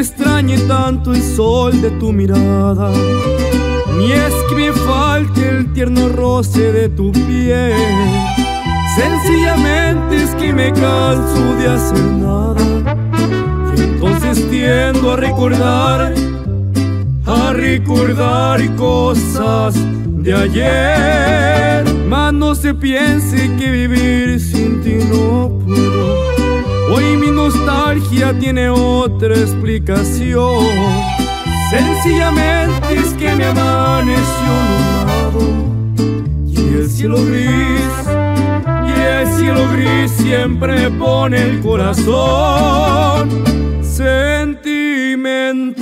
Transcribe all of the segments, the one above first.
extrañe tanto el sol de tu mirada, ni es que me falte el tierno roce de tu piel. Me canso de hacer nada, y entonces tiendo a recordar, a recordar cosas de ayer. Mas no se piense que vivir sin ti no puedo. Hoy mi nostalgia tiene otra explicación. Sencillamente es que me amaneció nublado y el cielo gris, y el cielo gris siempre pone el corazón sentimental,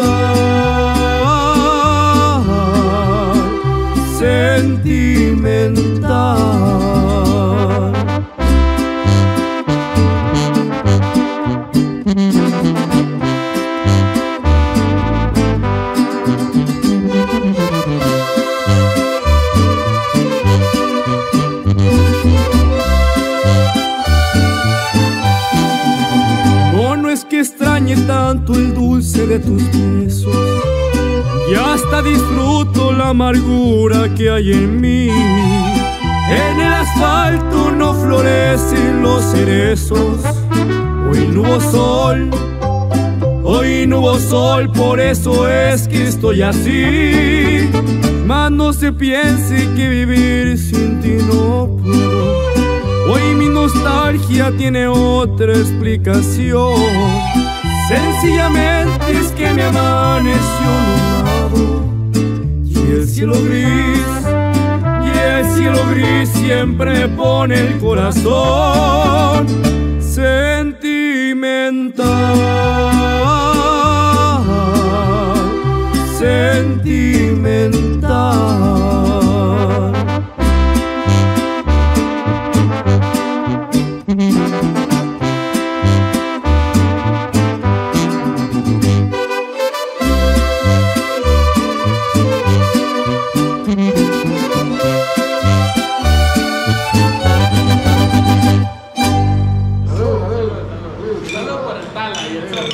tanto el dulce de tus besos y hasta disfruto la amargura que hay en mí. En el asfalto no florecen los cerezos, hoy no hubo sol, hoy no hubo sol, por eso es que estoy así. Mas no se piense que vivir sin ti no puedo. Hoy mi nostalgia tiene otra explicación. Sencillamente es que me amaneció nublado y el cielo gris, y el cielo gris siempre pone el corazón sentimental. tala y el sol.